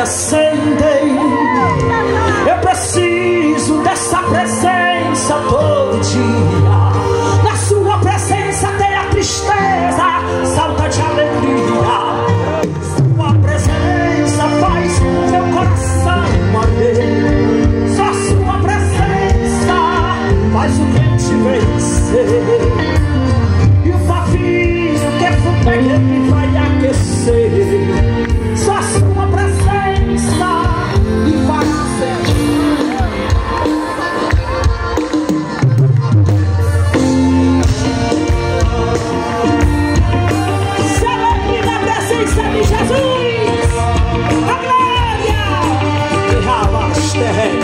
acendem. Eu preciso dessa presença todo dia. Na sua presença tem a tristeza, salta de alegria. Sua presença faz meu coração arder. Só sua presença faz o vento vencer. understand.